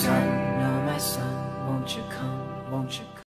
Son, oh my son, won't you come, won't you come?